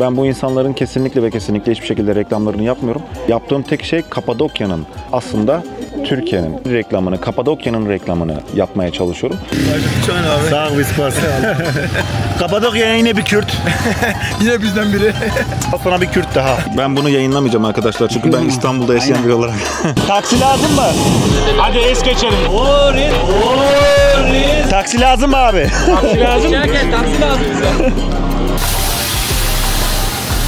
Ben bu insanların kesinlikle ve kesinlikle hiçbir şekilde reklamlarını yapmıyorum. Yaptığım tek şey Kapadokya'nın aslında Türkiye'nin reklamını, Kapadokya'nın reklamını yapmaya çalışıyorum. Sağ ol Vispas. Kapadokya'ya yine bir Kürt. Yine bizden biri. Sonra bir Kürt daha. Ben bunu yayınlamayacağım arkadaşlar çünkü ben İstanbul'da yaşayan biri olarak. Taksi lazım mı? Hadi es geçelim. Taksi lazım mı abi? Lazım.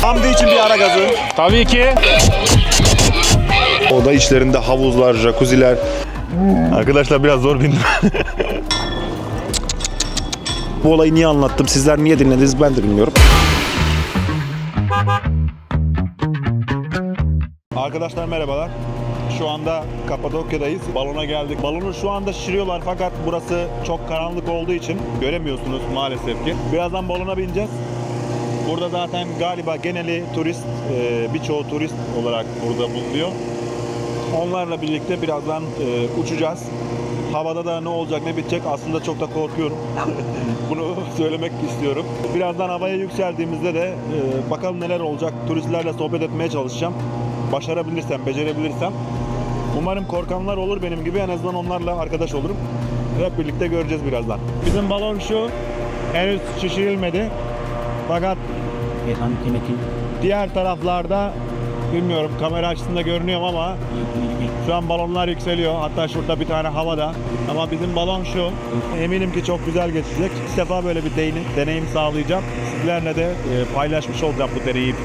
Hamdi için bir ara gazı. Tabii ki. Oda içlerinde havuzlar, jacuzziler. Arkadaşlar biraz zor bindim. Bu olayı niye anlattım? Sizler niye dinlediniz ben de bilmiyorum. Arkadaşlar merhabalar. Şu anda Kapadokya'dayız. Balona geldik. Balonu şu anda şişiriyorlar fakat burası çok karanlık olduğu için göremiyorsunuz maalesef ki. Birazdan balona bineceğiz. Burada zaten galiba geneli turist, e, birçoğu turist olarak burada bulunuyor. Onlarla birlikte birazdan e, uçacağız. Havada da ne olacak ne bitecek aslında çok da korkuyorum. Bunu söylemek istiyorum. Birazdan havaya yükseldiğimizde de e, bakalım neler olacak. Turistlerle sohbet etmeye çalışacağım. Başarabilirsem, becerebilirsem. Umarım korkanlar olur benim gibi. En azından onlarla arkadaş olurum. Hep birlikte göreceğiz birazdan. Bizim balon şu. Henüz şişirilmedi. Fakat diğer taraflarda bilmiyorum kamera açısında görünüyor ama şu an balonlar yükseliyor. Hatta şurada bir tane havada. Ama bizim balon şu. Eminim ki çok güzel geçecek. İlk defa böyle bir deneyim, deneyim sağlayacağım. Sizlerle de e, paylaşmış olacağım bu deneyimi.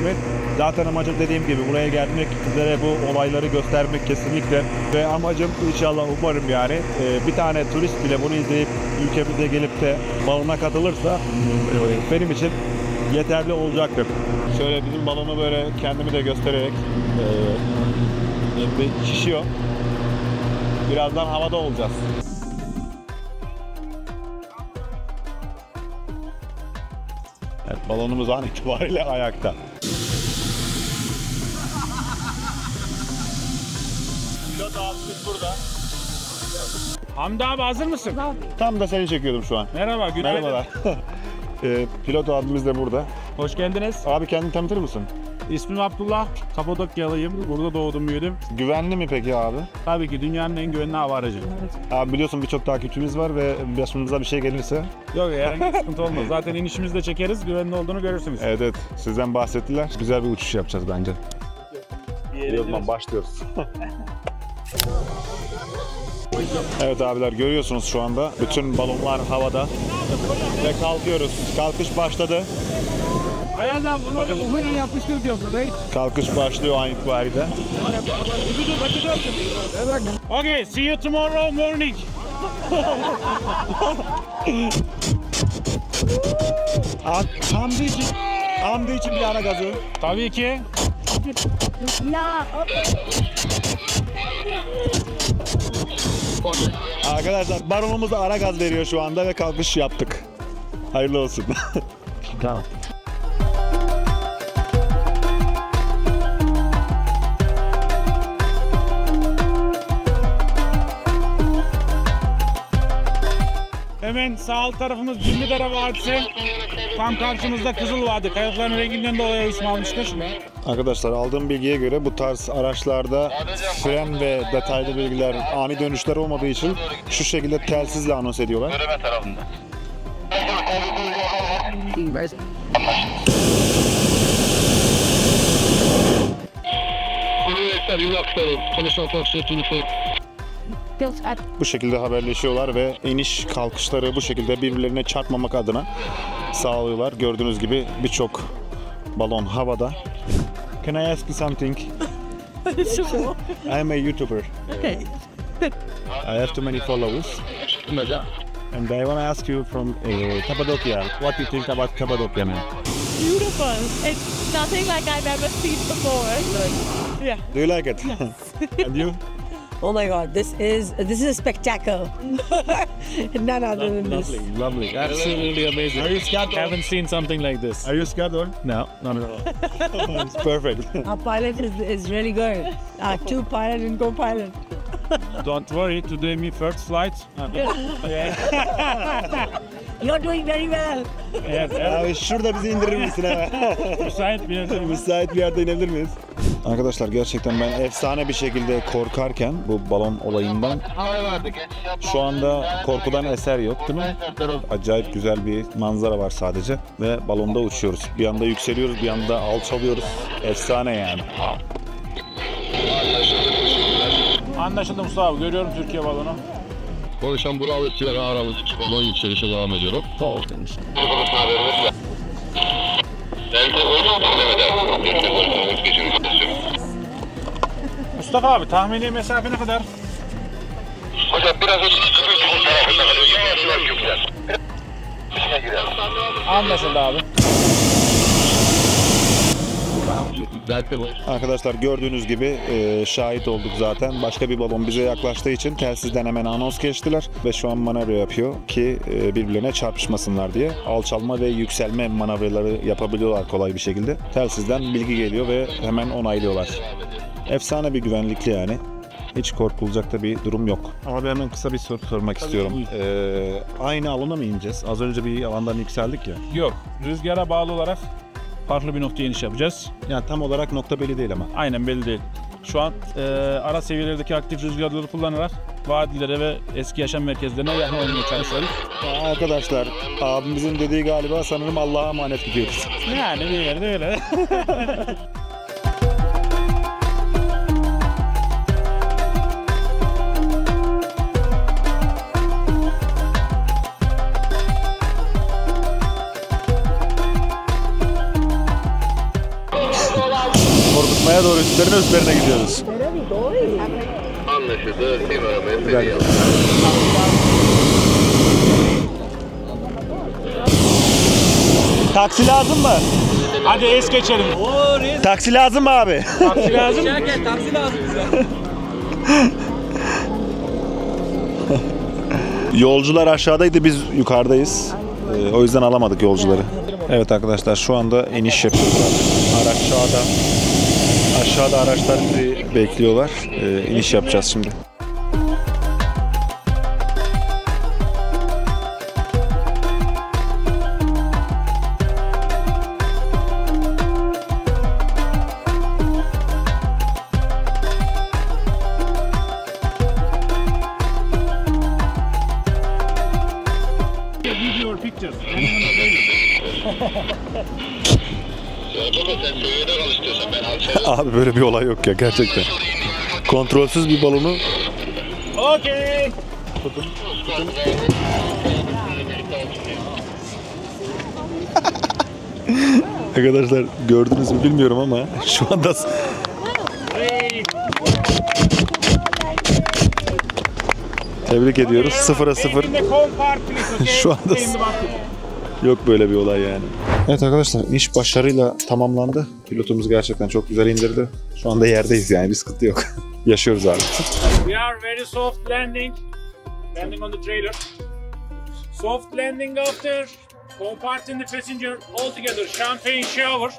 Zaten amacım dediğim gibi buraya gelmek, sizlere bu olayları göstermek kesinlikle. Ve amacım inşallah umarım yani e, bir tane turist bile bunu izleyip ülkemize gelip de balona katılırsa benim için yeterli olacaktır. Şöyle bizim balonu böyle kendimi de göstererek e, bir şişiyor. Birazdan havada olacağız. Evet, balonumuz an itibariyle ayakta. Pilot abimiz burada. Hamdi abi hazır mısın? Tam da seni çekiyordum şu an. Merhaba, günaydın. Merhabalar. E, pilot abimiz de burada. Hoş geldiniz. Abi kendini tanıtır mısın? İsmim Abdullah. Kapadokyalıyım. Burada doğdum büyüdüm. Güvenli mi peki abi? Tabii ki dünyanın en güvenli hava aracı. Abi biliyorsun birçok takipçimiz var ve başımıza bir şey gelirse Yok herhangi bir sıkıntı olmaz. Zaten inişimizde çekeriz. Güvenli olduğunu görürsünüz. Evet evet sizden bahsettiler. Güzel bir uçuş yapacağız bence. O zaman başlıyoruz. evet abiler görüyorsunuz şu anda bütün balonlar havada ve kalkıyoruz. Kalkış başladı. Ayazdan bunu ufuyla yapıştır diyor buradayız. Kalkış başlıyor an itibariyle. Okay, see you tomorrow morning. Ham- Hamdi için, Hamdi için bir ara gazı. Tabii ki. Arkadaşlar baronumuz ara gaz veriyor şu anda ve kalkış yaptık. Hayırlı olsun. Hemen sağ alt tarafımız Cimridere Vadisi. Tam karşımızda Kızıl Vadi. Kayalıkların renginden dolayı isim almıştır. Arkadaşlar aldığım bilgiye göre bu tarz araçlarda fren ve detaylı bilgiler, ani dönüşler olmadığı için şu şekilde telsizle anons ediyorlar. Göreme tarafında. Bu şekilde haberleşiyorlar ve iniş kalkışları bu şekilde birbirlerine çarpmamak adına sağlıyorlar. Gördüğünüz gibi birçok balon havada. Can I ask you something? I am a YouTuber. Okay. I have too many followers. And I want to ask you from uh, Cappadocia, what do you think about Cappadocia, man? Beautiful. It's nothing like I've ever seen before. Yeah. Do you like it? and you? Oh my God, this is this is a spectacle. None other than this. Lovely, lovely. Absolutely amazing. Are you scared? I haven't seen something like this. Are you scared or? No, not at all. it's perfect. Our pilot is, is really good. Our two pilot and co-pilot. Don't worry, today me first flight. You're doing very well. Evet, evet. Abi şurada bizi indirir misin hemen? Müsait bir yerde. Müsait bir yerde inebilir miyiz? Arkadaşlar gerçekten ben efsane bir şekilde korkarken bu balon olayından şu anda korkudan eser yok değil mi? Acayip güzel bir manzara var sadece ve balonda uçuyoruz. Bir anda yükseliyoruz, bir anda alçalıyoruz. Efsane yani. Anlaşıldı Mustafa abi. Görüyorum Türkiye balonu. Konuşan Burak Ötüler Ağrabı balon yükselişe devam ediyorum. Mustafa abi tahmini mesafe ne kadar? Hocam biraz önce Kıbrıs'ın tarafında kalıyor. Yavaş yavaş yükler. Anlaşıldı abi. Arkadaşlar gördüğünüz gibi e, şahit olduk zaten. Başka bir balon bize yaklaştığı için telsizden hemen anons geçtiler ve şu an manevra yapıyor ki e, birbirlerine çarpışmasınlar diye. Alçalma ve yükselme manevraları yapabiliyorlar kolay bir şekilde. Telsizden bilgi geliyor ve hemen onaylıyorlar. Efsane bir güvenlikli yani. Hiç korkulacak da bir durum yok. Abi hemen kısa bir soru sormak istiyorum. Ee, aynı alana mı ineceğiz? Az önce bir alandan yükseldik ya. Yok. Rüzgara bağlı olarak farklı bir noktaya iniş yapacağız. Yani tam olarak nokta belli değil ama. Aynen belli değil. Şu an e, ara seviyelerdeki aktif rüzgarları kullanarak vadilere ve eski yaşam merkezlerine yakın olmaya çalışıyoruz. Arkadaşlar abimizin dediği galiba sanırım Allah'a emanet gidiyoruz. Yani bir yerde öyle. Korkutmaya doğru üstlerine üstlerine gidiyoruz. Anlaşıldı. Taksi lazım mı? Hadi es geçelim. Taksi lazım mı abi? Taksi lazım. Yolcular aşağıdaydı biz yukarıdayız. Ee, o yüzden alamadık yolcuları. Evet arkadaşlar şu anda iniş yapıyoruz. Araç aşağıda. Aşağıda araçlar bizi bekliyorlar. Ee, iniş yapacağız şimdi. Abi böyle bir olay yok ya gerçekten. Kontrolsüz bir balonu Okey. arkadaşlar gördünüz mü bilmiyorum ama şu anda tebrik ediyoruz. Sıfıra sıfır. Şu anda-. Yok böyle bir olay yani. Evet arkadaşlar iniş başarıyla tamamlandı. Pilotumuz gerçekten çok güzel indirdi. Şu anda yerdeyiz yani bir sıkıntı yok. Yaşıyoruz abi. We are very soft landing. Landing on the trailer. Soft landing after comparting the passenger all together. Champagne shower.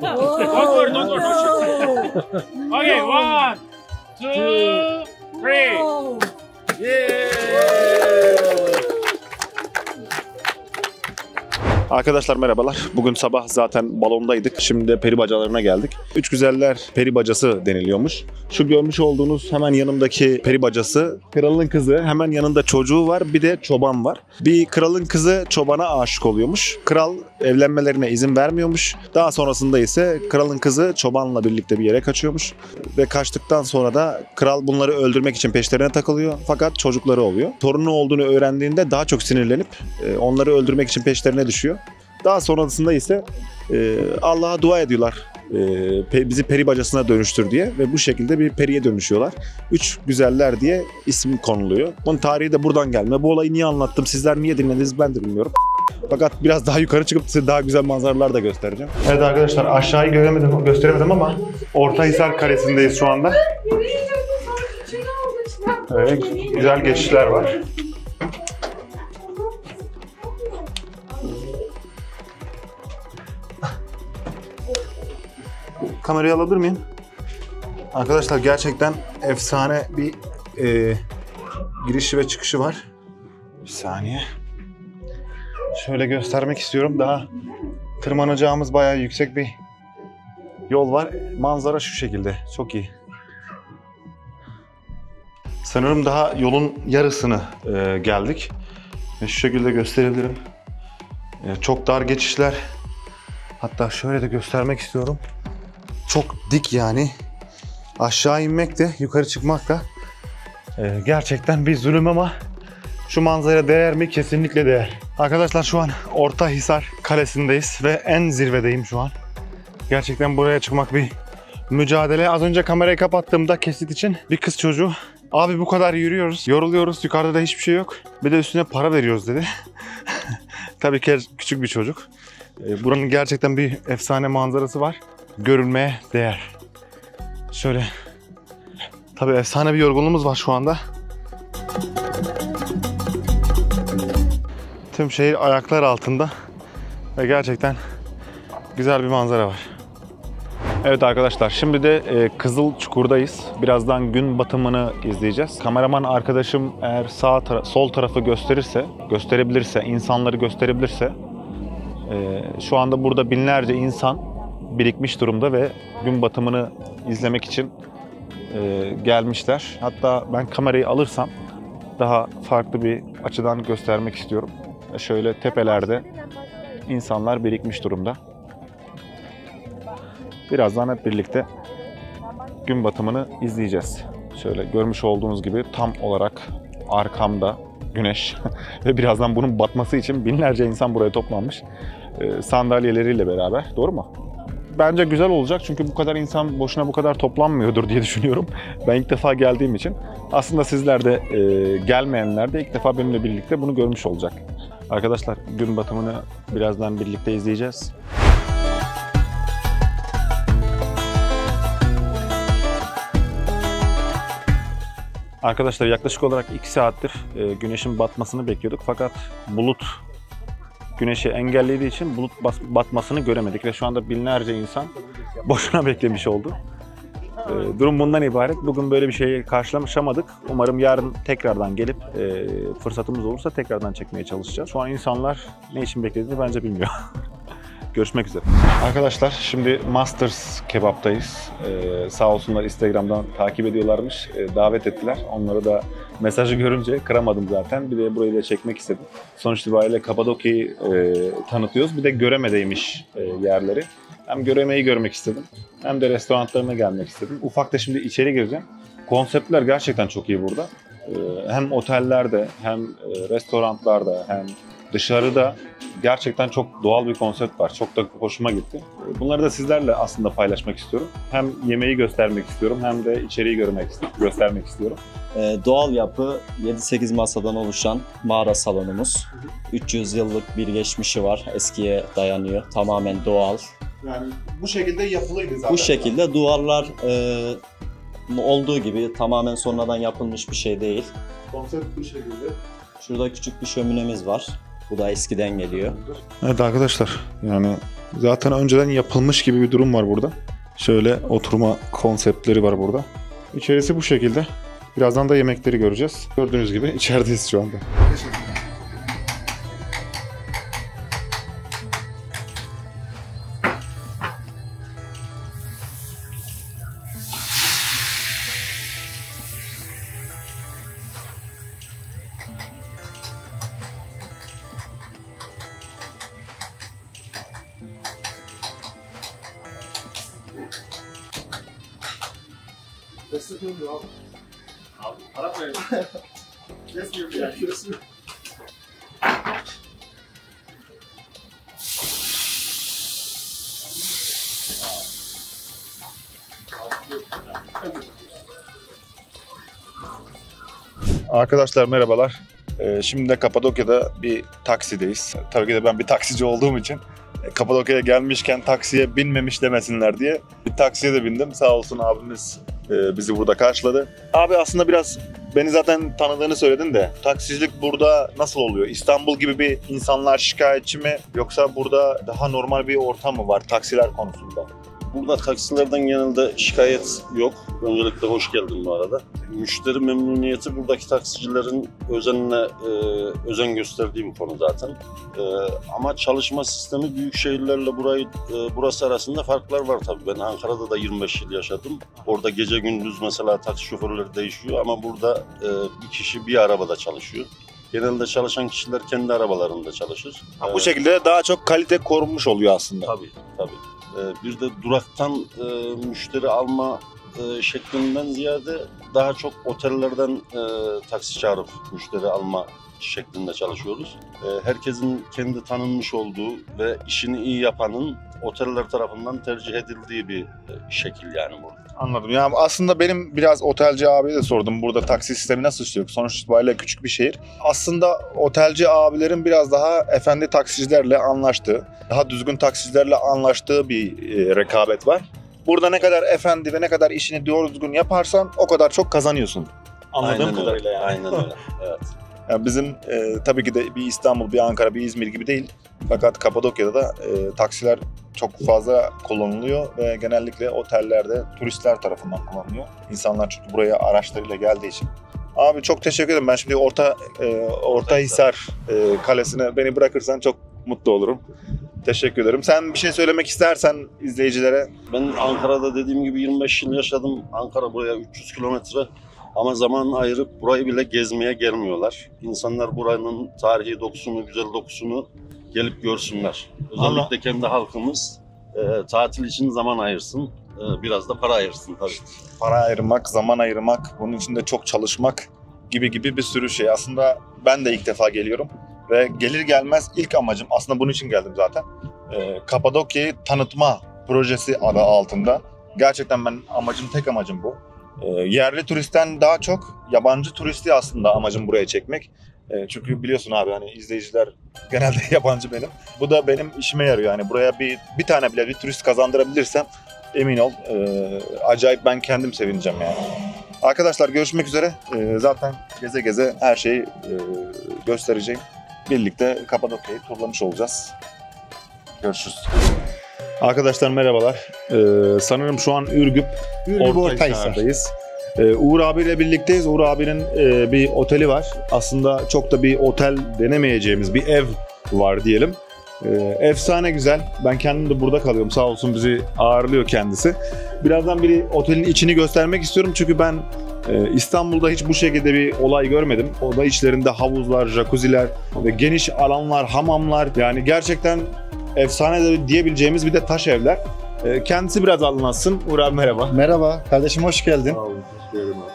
don't worry. don't worry. okay, one, two, three. Arkadaşlar merhabalar. Bugün sabah zaten balondaydık. Şimdi de peri bacalarına geldik. Üç güzeller peri bacası deniliyormuş. Şu görmüş olduğunuz hemen yanımdaki peri bacası kralın kızı. Hemen yanında çocuğu var. Bir de çoban var. Bir kralın kızı çobana aşık oluyormuş. Kral evlenmelerine izin vermiyormuş. Daha sonrasında ise kralın kızı çobanla birlikte bir yere kaçıyormuş. Ve kaçtıktan sonra da kral bunları öldürmek için peşlerine takılıyor. Fakat çocukları oluyor. Torunu olduğunu öğrendiğinde daha çok sinirlenip e, onları öldürmek için peşlerine düşüyor. Daha sonrasında ise e, Allah'a dua ediyorlar. E, bizi peri bacasına dönüştür diye ve bu şekilde bir periye dönüşüyorlar. Üç güzeller diye isim konuluyor. Bunun tarihi de buradan gelme. Bu olayı niye anlattım? Sizler niye dinlediniz ben de bilmiyorum. Fakat biraz daha yukarı çıkıp size daha güzel manzaralar da göstereceğim. Evet arkadaşlar aşağıyı göremedim, gösteremedim ama Ortahisar Kalesi'ndeyiz şu anda. Evet, güzel geçişler var. Kamerayı alabilir miyim? Arkadaşlar gerçekten efsane bir e, girişi ve çıkışı var. saniye. Şöyle göstermek istiyorum. Daha tırmanacağımız bayağı yüksek bir yol var. Manzara şu şekilde. Çok iyi. Sanırım daha yolun yarısını e, geldik. Ve şu şekilde gösterebilirim. E, çok dar geçişler. Hatta şöyle de göstermek istiyorum. Çok dik yani. Aşağı inmek de yukarı çıkmak da e, gerçekten bir zulüm ama şu manzara değer mi? Kesinlikle değer. Arkadaşlar şu an Orta Hisar Kalesi'ndeyiz ve en zirvedeyim şu an. Gerçekten buraya çıkmak bir mücadele. Az önce kamerayı kapattığımda kesit için bir kız çocuğu Abi bu kadar yürüyoruz, yoruluyoruz, yukarıda da hiçbir şey yok. Bir de üstüne para veriyoruz dedi. Tabii ki küçük bir çocuk. E, Buranın gerçekten bir efsane manzarası var. Görülmeye değer. Şöyle. Tabii efsane bir yorgunluğumuz var şu anda. Tüm şehir ayaklar altında. Ve gerçekten güzel bir manzara var. Evet arkadaşlar şimdi de e, Kızıl Çukur'dayız. Birazdan gün batımını izleyeceğiz. Kameraman arkadaşım eğer sağ tara- sol tarafı gösterirse, gösterebilirse, insanları gösterebilirse e, şu anda burada binlerce insan birikmiş durumda ve gün batımını izlemek için e, gelmişler. Hatta ben kamerayı alırsam daha farklı bir açıdan göstermek istiyorum. E, Şöyle tepelerde insanlar birikmiş durumda. Birazdan hep birlikte gün batımını izleyeceğiz. Şöyle görmüş olduğunuz gibi tam olarak arkamda güneş ve birazdan bunun batması için binlerce insan buraya toplanmış. Ee, sandalyeleriyle beraber. Doğru mu? Bence güzel olacak çünkü bu kadar insan boşuna bu kadar toplanmıyordur diye düşünüyorum. Ben ilk defa geldiğim için. Aslında sizler de e, gelmeyenler de ilk defa benimle birlikte bunu görmüş olacak. Arkadaşlar gün batımını birazdan birlikte izleyeceğiz. Arkadaşlar yaklaşık olarak 2 saattir e, güneşin batmasını bekliyorduk fakat bulut güneşi engellediği için bulut bas- batmasını göremedik ve şu anda binlerce insan boşuna beklemiş oldu. E, durum bundan ibaret. Bugün böyle bir şeyi karşılaşamadık. Umarım yarın tekrardan gelip e, fırsatımız olursa tekrardan çekmeye çalışacağız. Şu an insanlar ne için beklediğini bence bilmiyor. Görüşmek üzere. Arkadaşlar şimdi Masters Kebap'tayız. Ee, sağ olsunlar Instagram'dan takip ediyorlarmış. Ee, davet ettiler. Onları da mesajı görünce kıramadım zaten. Bir de burayı da çekmek istedim. Sonuç itibariyle Kapadokya'yı e, tanıtıyoruz. Bir de Göremedeymiş e, yerleri. Hem Göreme'yi görmek istedim. Hem de restoranlarına gelmek istedim. Ufak da şimdi içeri gireceğim. Konseptler gerçekten çok iyi burada. Ee, hem otellerde hem e, restoranlarda hem dışarıda gerçekten çok doğal bir konsept var. Çok da hoşuma gitti. Bunları da sizlerle aslında paylaşmak istiyorum. Hem yemeği göstermek istiyorum hem de içeriği görmek göstermek istiyorum. Ee, doğal yapı 7-8 masadan oluşan mağara salonumuz. 300 yıllık bir geçmişi var. Eskiye dayanıyor. Tamamen doğal. Yani bu şekilde yapılıydı zaten. Bu şekilde duvarlar e, olduğu gibi tamamen sonradan yapılmış bir şey değil. Konsept bu şekilde. Şurada küçük bir şöminemiz var. Bu da eskiden geliyor. Evet arkadaşlar yani zaten önceden yapılmış gibi bir durum var burada. Şöyle oturma konseptleri var burada. İçerisi bu şekilde. Birazdan da yemekleri göreceğiz. Gördüğünüz gibi içerideyiz şu anda. Arkadaşlar merhabalar. Ee, şimdi de Kapadokya'da bir taksideyiz. Tabii ki de ben bir taksici olduğum için e, Kapadokya'ya gelmişken taksiye binmemiş demesinler diye bir taksiye de bindim. Sağ olsun abimiz e, bizi burada karşıladı. Abi aslında biraz beni zaten tanıdığını söyledin de taksicilik burada nasıl oluyor? İstanbul gibi bir insanlar şikayetçi mi yoksa burada daha normal bir ortam mı var taksiler konusunda? Burada taksilerden genelde şikayet yok. Öncelikle hoş geldin bu arada. Müşteri memnuniyeti buradaki taksicilerin özenine e, özen gösterdiği bir konu zaten. E, ama çalışma sistemi büyük şehirlerle burayı e, burası arasında farklar var tabii. Ben Ankara'da da 25 yıl yaşadım. Orada gece gündüz mesela taksi şoförleri değişiyor ama burada e, bir kişi bir arabada çalışıyor. Genelde çalışan kişiler kendi arabalarında çalışır. Ha, E, bu şekilde daha çok kalite korunmuş oluyor aslında. Tabii, tabii. Ee, bir de duraktan e, müşteri alma e, şeklinden ziyade daha çok otellerden e, taksi çağırıp müşteri alma şeklinde çalışıyoruz. Herkesin kendi tanınmış olduğu ve işini iyi yapanın oteller tarafından tercih edildiği bir şekil yani bu. Anladım. Ya aslında benim biraz otelci abiye de sordum. Burada taksi sistemi nasıl işliyor? Sonuç itibariyle küçük bir şehir. Aslında otelci abilerin biraz daha efendi taksicilerle anlaştığı, daha düzgün taksicilerle anlaştığı bir e, rekabet var. Burada ne kadar efendi ve ne kadar işini doğru düzgün yaparsan o kadar çok kazanıyorsun. Anladığım Aynen öyle, kadarıyla yani. Aynen öyle. Evet. Yani bizim e, tabii ki de bir İstanbul, bir Ankara, bir İzmir gibi değil. Fakat Kapadokya'da da e, taksiler çok fazla kullanılıyor ve genellikle otellerde turistler tarafından kullanılıyor. İnsanlar çünkü buraya araçlarıyla geldiği için. Abi çok teşekkür ederim. Ben şimdi Orta e, Ortahisar e, Kalesi'ne beni bırakırsan çok mutlu olurum. Teşekkür ederim. Sen bir şey söylemek istersen izleyicilere Ben Ankara'da dediğim gibi 25 yıl yaşadım. Ankara buraya 300 kilometre. Ama zaman ayırıp burayı bile gezmeye gelmiyorlar. İnsanlar buranın tarihi dokusunu, güzel dokusunu gelip görsünler. Özellikle Allah- kendi halkımız e, tatil için zaman ayırsın. E, biraz da para ayırsın tabii. para ayırmak, zaman ayırmak, bunun için de çok çalışmak gibi gibi bir sürü şey. Aslında ben de ilk defa geliyorum ve gelir gelmez ilk amacım aslında bunun için geldim zaten. Ee, Kapadokya'yı tanıtma projesi adı altında. Gerçekten ben amacım tek amacım bu. Ee, yerli turistten daha çok yabancı turisti aslında amacım buraya çekmek. Ee, çünkü biliyorsun abi hani izleyiciler genelde yabancı benim. Bu da benim işime yarıyor. Yani buraya bir bir tane bile bir turist kazandırabilirsem emin ol e, acayip ben kendim sevineceğim yani. Arkadaşlar görüşmek üzere. E, zaten geze geze her şeyi e, göstereceğim. Birlikte Kapadokya'yı turlamış olacağız. Görüşürüz. Arkadaşlar merhabalar. E, sanırım şu an Ürgüp, Ortahisar'dayız. E, Uğur abiyle birlikteyiz. Uğur abinin e, bir oteli var. Aslında çok da bir otel denemeyeceğimiz bir ev var diyelim. Ee, efsane güzel. Ben kendim de burada kalıyorum. Sağ olsun bizi ağırlıyor kendisi. Birazdan bir otelin içini göstermek istiyorum. Çünkü ben e, İstanbul'da hiç bu şekilde bir olay görmedim. Oda içlerinde havuzlar, jacuzziler ve geniş alanlar, hamamlar. Yani gerçekten efsane de diyebileceğimiz bir de taş evler. E, kendisi biraz anlatsın. Uğur abi merhaba. Merhaba kardeşim hoş geldin.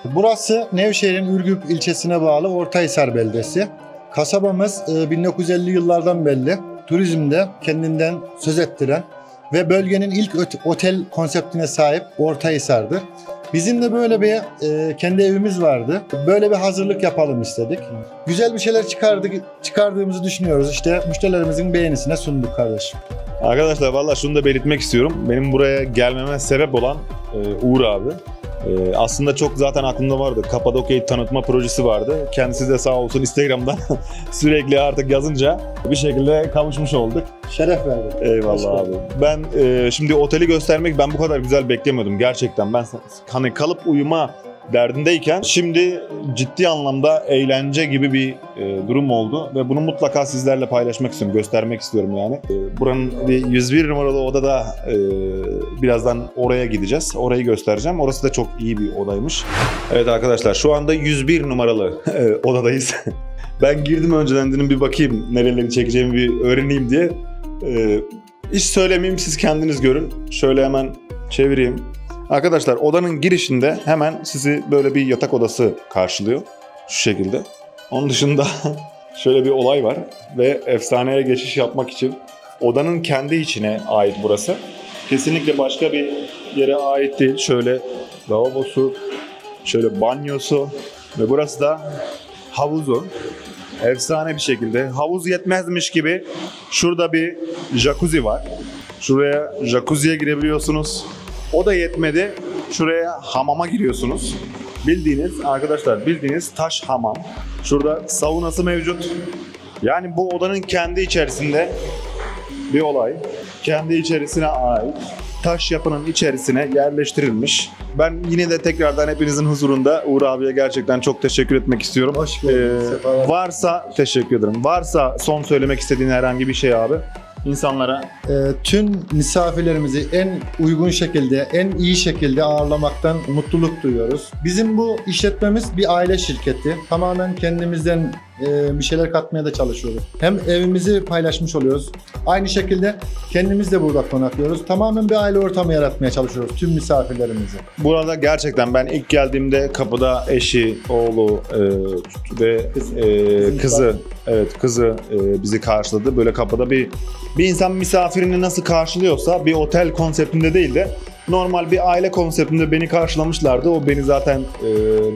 Burası Nevşehir'in Ürgüp ilçesine bağlı Ortahisar beldesi. Kasabamız e, 1950 yıllardan belli turizmde kendinden söz ettiren ve bölgenin ilk otel konseptine sahip Ortahisar'dır. Bizim de böyle bir e, kendi evimiz vardı. Böyle bir hazırlık yapalım istedik. Güzel bir şeyler çıkardık, çıkardığımızı düşünüyoruz. İşte müşterilerimizin beğenisine sunduk kardeşim. Arkadaşlar valla şunu da belirtmek istiyorum. Benim buraya gelmeme sebep olan e, Uğur abi. E, aslında çok zaten aklımda vardı. Kapadokya'yı tanıtma projesi vardı. Kendisi de sağ olsun Instagram'dan sürekli artık yazınca bir şekilde kavuşmuş olduk. Şeref verdik. Hoş Eyvallah abi. Ben e, şimdi oteli göstermek ben bu kadar güzel beklemiyordum gerçekten. Ben hani kalıp uyuma derdindeyken şimdi ciddi anlamda eğlence gibi bir e, durum oldu ve bunu mutlaka sizlerle paylaşmak istiyorum, göstermek istiyorum yani. E, buranın bir 101 numaralı odada e, birazdan oraya gideceğiz. Orayı göstereceğim. Orası da çok iyi bir odaymış. Evet arkadaşlar şu anda 101 numaralı e, odadayız. ben girdim önceden dedim bir bakayım nereleri çekeceğimi bir öğreneyim diye. E, hiç söylemeyeyim siz kendiniz görün. Şöyle hemen çevireyim. Arkadaşlar odanın girişinde hemen sizi böyle bir yatak odası karşılıyor. Şu şekilde. Onun dışında şöyle bir olay var ve efsaneye geçiş yapmak için odanın kendi içine ait burası. Kesinlikle başka bir yere ait değil. Şöyle lavabosu, şöyle banyosu ve burası da havuzu. Efsane bir şekilde. Havuz yetmezmiş gibi şurada bir jacuzzi var. Şuraya jacuzziye girebiliyorsunuz. O da yetmedi. Şuraya hamama giriyorsunuz. Bildiğiniz arkadaşlar bildiğiniz taş hamam. Şurada saunası mevcut. Yani bu odanın kendi içerisinde bir olay. Kendi içerisine ait taş yapının içerisine yerleştirilmiş. Ben yine de tekrardan hepinizin huzurunda Uğur abiye gerçekten çok teşekkür etmek istiyorum. Hoş geldin, Ee, varsa teşekkür ederim. Varsa son söylemek istediğin herhangi bir şey abi insanlara Ee, tüm misafirlerimizi en uygun şekilde, en iyi şekilde ağırlamaktan mutluluk duyuyoruz. Bizim bu işletmemiz bir aile şirketi. Tamamen kendimizden e, bir şeyler katmaya da çalışıyoruz. Hem evimizi paylaşmış oluyoruz. Aynı şekilde kendimiz de burada konaklıyoruz. Tamamen bir aile ortamı yaratmaya çalışıyoruz tüm misafirlerimizi. Burada gerçekten ben ilk geldiğimde kapıda eşi, oğlu e, ve e, kızı, evet kızı e, bizi karşıladı. Böyle kapıda bir bir insan misafirini nasıl karşılıyorsa bir otel konseptinde değil de normal bir aile konseptinde beni karşılamışlardı. O beni zaten e,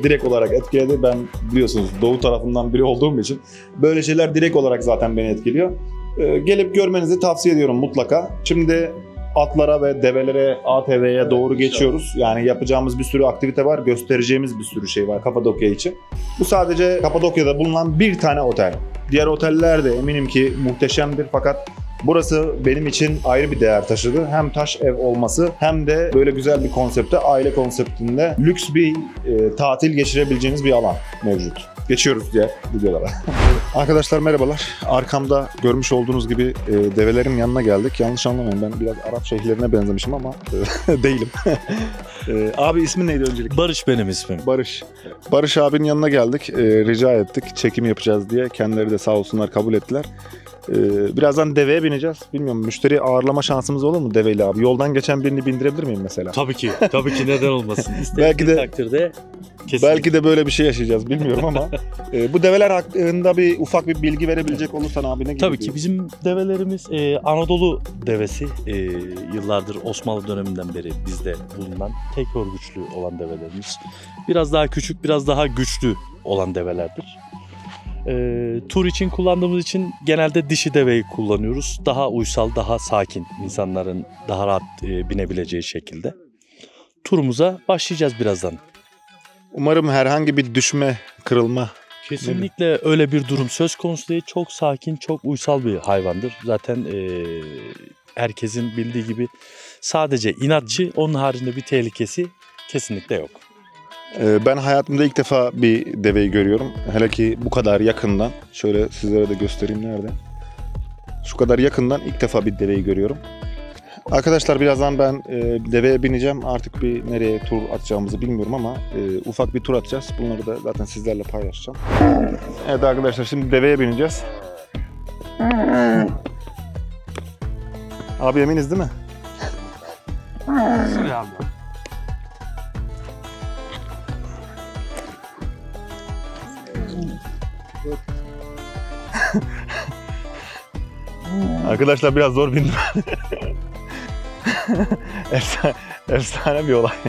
direkt olarak etkiledi. Ben biliyorsunuz doğu tarafından biri olduğum için böyle şeyler direkt olarak zaten beni etkiliyor. E, gelip görmenizi tavsiye ediyorum mutlaka. Şimdi atlara ve develere, ATV'ye doğru geçiyoruz. Yani yapacağımız bir sürü aktivite var, göstereceğimiz bir sürü şey var Kapadokya için. Bu sadece Kapadokya'da bulunan bir tane otel. Diğer oteller de eminim ki muhteşemdir fakat Burası benim için ayrı bir değer taşıdı. Hem taş ev olması hem de böyle güzel bir konsepte, aile konseptinde lüks bir e, tatil geçirebileceğiniz bir alan mevcut. Geçiyoruz diye videolara. Arkadaşlar merhabalar. Arkamda görmüş olduğunuz gibi e, develerin yanına geldik. Yanlış anlamayın ben biraz Arap şeyhlerine benzemişim ama e, değilim. E, abi ismin neydi öncelikle? Barış benim ismim. Barış. Barış abinin yanına geldik. E, rica ettik. Çekim yapacağız diye. Kendileri de sağ olsunlar kabul ettiler. E, birazdan deveye bineceğiz. Bilmiyorum müşteri ağırlama şansımız olur mu deveyle abi? Yoldan geçen birini bindirebilir miyim mesela? Tabii ki. Tabii ki neden olmasın. Belki de- takdirde kesinlikle. Belki de böyle bir şey yaşayacağız bilmiyorum ama e, bu develer hakkında bir ufak bir bilgi verebilecek olursan abi ne gibi? Tabii ki bizim develerimiz e, Anadolu devesi e, yıllardır Osmanlı döneminden beri bizde bulunan tek örgüçlü olan develerimiz. Biraz daha küçük, biraz daha güçlü olan develerdir. E, tur için kullandığımız için genelde dişi deveyi kullanıyoruz. Daha uysal, daha sakin insanların daha rahat e, binebileceği şekilde. Turumuza başlayacağız birazdan. Umarım herhangi bir düşme, kırılma Kesinlikle öyle bir durum söz konusu değil. Çok sakin, çok uysal bir hayvandır. Zaten eee, herkesin bildiği gibi sadece inatçı, onun haricinde bir tehlikesi kesinlikle yok. Ee, Ben hayatımda ilk defa bir deveyi görüyorum. Hele ki bu kadar yakından. Şöyle sizlere de göstereyim nerede. Şu kadar yakından ilk defa bir deveyi görüyorum. Arkadaşlar birazdan ben e, deveye bineceğim. Artık bir nereye tur atacağımızı bilmiyorum ama e, ufak bir tur atacağız. Bunları da zaten sizlerle paylaşacağım. Evet arkadaşlar şimdi deveye bineceğiz. Abi eminiz değil mi? Arkadaşlar biraz zor bindim. efsane, efsane bir olay.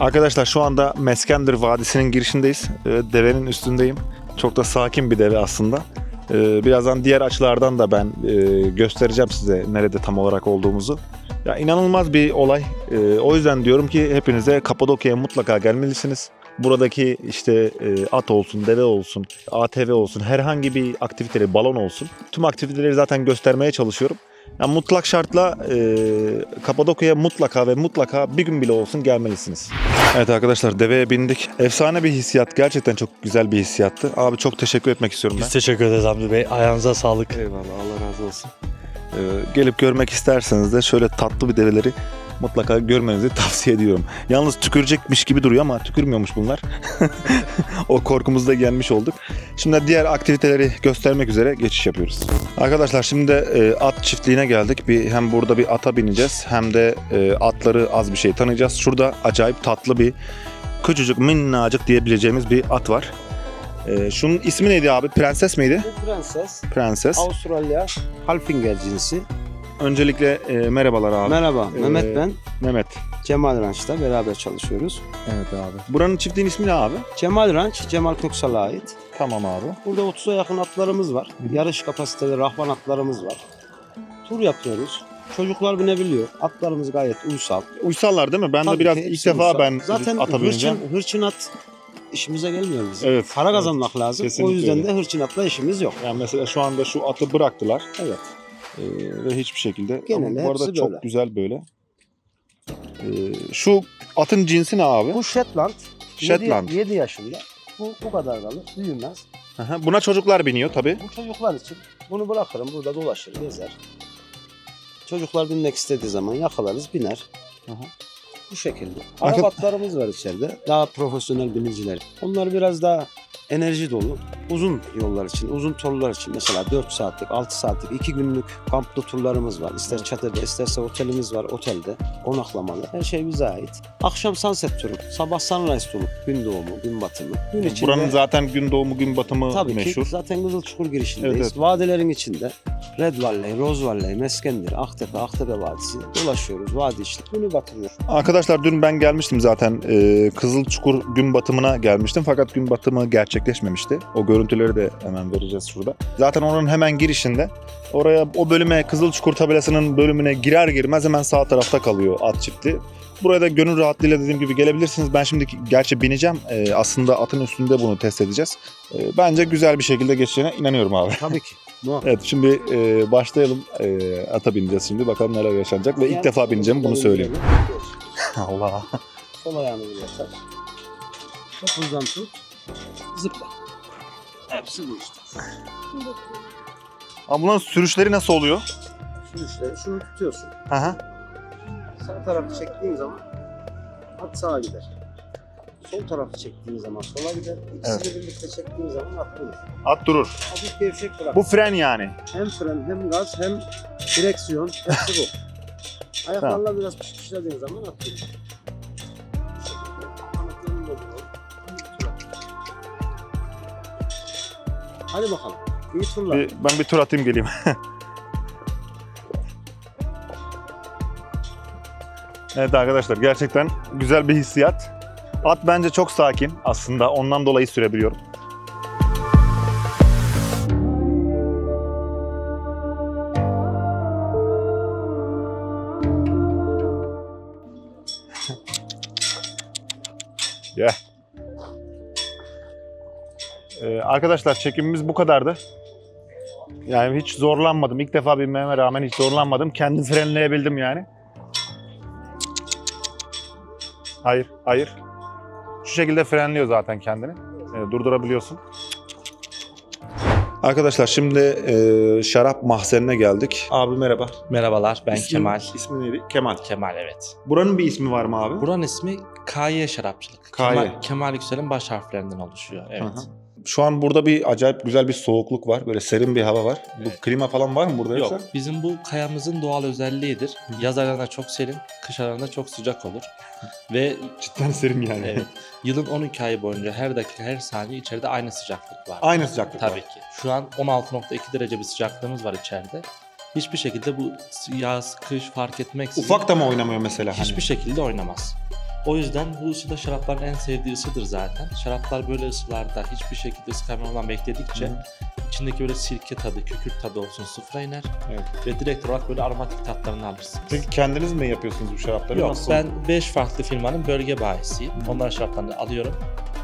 Arkadaşlar şu anda Meskendir Vadisi'nin girişindeyiz. Ee, Devenin üstündeyim. Çok da sakin bir deve aslında. Ee, Birazdan diğer açılardan da ben e, göstereceğim size nerede tam olarak olduğumuzu. Ya inanılmaz bir olay. Ee, o yüzden diyorum ki hepinize Kapadokya'ya mutlaka gelmelisiniz. Buradaki işte e, at olsun, deve olsun, ATV olsun, herhangi bir aktiviteleri, balon olsun. Tüm aktiviteleri zaten göstermeye çalışıyorum. Yani mutlak şartla e, Kapadokya'ya mutlaka ve mutlaka bir gün bile olsun gelmelisiniz. Evet arkadaşlar deveye bindik. Efsane bir hissiyat. Gerçekten çok güzel bir hissiyattı. Abi çok teşekkür etmek istiyorum ben. Biz teşekkür ederiz Hamdi Bey. Ayağınıza sağlık. Eyvallah Allah razı olsun. Ee, gelip görmek isterseniz de şöyle tatlı bir develeri mutlaka görmenizi tavsiye ediyorum. Yalnız tükürecekmiş gibi duruyor ama tükürmüyormuş bunlar. o korkumuzda gelmiş olduk. Şimdi diğer aktiviteleri göstermek üzere geçiş yapıyoruz. Arkadaşlar şimdi e, at çiftliğine geldik. Bir hem burada bir ata bineceğiz hem de e, atları az bir şey tanıyacağız. Şurada acayip tatlı bir küçücük minnacık diyebileceğimiz bir at var. E, şunun ismi neydi abi? Prenses miydi? Prenses, Prenses. Avustralya, Halfinger cinsi. Öncelikle e, merhabalar abi. Merhaba, Ee, Mehmet ben. Mehmet. Cemal Ranch'ta beraber çalışıyoruz. Evet abi. Buranın çiftliğin ismi ne abi? Cemal Ranch, Cemal Köksal'a ait. Tamam abi. Burada 30'a yakın atlarımız var. Yarış kapasiteli rahvan atlarımız var. Tur yapıyoruz. Çocuklar binebiliyor. Atlarımız gayet uysal. Uysallar değil mi? Ben de Tabii biraz ki ilk hepsi defa uysal. ben Zaten ata hırçın, bineceğim. hırçın at işimize gelmiyor bizim. Evet. Para kazanmak lazım. Kesinlikle o yüzden de hırçınatla işimiz yok. Yani mesela şu anda şu atı bıraktılar. Evet. Ee, ve hiçbir şekilde. Genelde Ama bu arada hepsi çok böyle. güzel böyle. Ee, şu atın cinsi ne abi? Bu Shetland. Shetland. 7, 7 yaşında. Bu bu kadar kalır. Büyümez. Aha, Buna çocuklar biniyor tabii. Bu çocuklar için. Bunu bırakırım. Burada dolaşır, gezer. Çocuklar binmek istediği zaman yakalarız, biner. Bu şekilde. Arabatlarımız var içeride. Daha profesyonel biniciler. Onlar biraz daha enerji dolu. Uzun yollar için, uzun turlar için. Mesela 4 saatlik, 6 saatlik, 2 günlük kamplı turlarımız var. İster çadırda, isterse otelimiz var, otelde. Konaklamalı. Her şey bize ait. Akşam sunset turu, sabah sunrise turu. Gün doğumu, gün batımı. Gün içinde... Buranın zaten gün doğumu gün batımı Tabii meşhur. ki zaten Kızılçukur girişindeyiz. Evet, evet. Vadelerin içinde Red Valley, Rose Valley, Meskendir, Aktepe, Aktepe Vadisi dolaşıyoruz. Vadi içlik. Günü batırıyor. Arkadaşlar dün ben gelmiştim zaten e, Kızılçukur gün batımına gelmiştim fakat gün batımı gerçekleşmemişti. O görüntüleri de hemen vereceğiz şurada. Zaten oranın hemen girişinde oraya o bölüme Kızılçukur tabelasının bölümüne girer girmez hemen sağ tarafta kalıyor at çifti. Buraya da gönül rahatlığıyla dediğim gibi gelebilirsiniz. Ben şimdi gerçi bineceğim. E, aslında atın üstünde bunu test edeceğiz. E, bence güzel bir şekilde geçeceğine inanıyorum abi. Tabii ki. Muhakkak. Evet şimdi e, başlayalım. E, ata bineceğiz şimdi. Bakalım neler yaşanacak ve ilk defa bineceğim bunu söyleyeyim. Allah. Sol ayağını buraya tak. Topuzdan tut. Zıpla. Hepsi bu işte. Ama bunların sürüşleri nasıl oluyor? İşte şunu tutuyorsun. Aha. Sağ tarafı çektiğin zaman at sağa gider. Sol tarafı çektiğin zaman sola gider. İkisini birlikte çektiğin zaman at durur. At durur. Hafif gevşek bırak. Bu fren yani. Hem fren hem gaz hem direksiyon hepsi bu. Ayaklarla biraz pişirdiğin zaman at durur. Hadi bakalım. İyi turlar. Bir, ben bir tur atayım geleyim. evet arkadaşlar gerçekten güzel bir hissiyat. At bence çok sakin aslında ondan dolayı sürebiliyorum. Ee, arkadaşlar çekimimiz bu kadardı. Yani hiç zorlanmadım. İlk defa binmeme rağmen hiç zorlanmadım. Kendim frenleyebildim yani. Hayır, hayır. Şu şekilde frenliyor zaten kendini. Ee, durdurabiliyorsun. Arkadaşlar şimdi e, şarap mahzenine geldik. Abi merhaba. Merhabalar ben İsmin- Kemal. İsmi neydi? Kemal. Kemal evet. Buranın bir ismi var mı abi? Buranın ismi KY Şarapçılık. KY. Kemal, Kemal Yüksel'in baş harflerinden oluşuyor. Evet. Hı hı. Şu an burada bir acayip güzel bir soğukluk var. Böyle serin bir hava var. Bu klima falan var mı burada Yok, yoksa? bizim bu kayamızın doğal özelliğidir. Yaz aylarında çok serin, kış aylarında çok sıcak olur. Ve Cidden serin yani. evet, yılın 12 ayı boyunca her dakika, her saniye içeride aynı sıcaklık var. Aynı sıcaklık Tabii var. ki. Şu an 16.2 derece bir sıcaklığımız var içeride. Hiçbir şekilde bu yaz, kış fark etmeksizin Ufak da mı oynamıyor mesela? hiçbir hani? şekilde oynamaz. O yüzden bu ısı da şarapların en sevdiği ısıdır zaten. Şaraplar böyle ısılarda hiçbir şekilde ısı kaynamadan bekledikçe içindeki böyle sirke tadı, kükürt tadı olsun sıfıra iner. Evet. Ve direkt olarak böyle aromatik tatlarını alırsınız. Peki kendiniz mi yapıyorsunuz bu şarapları? Yok Nasıl? ben 5 farklı firmanın bölge bayisiyim. Onların şaraplarını alıyorum.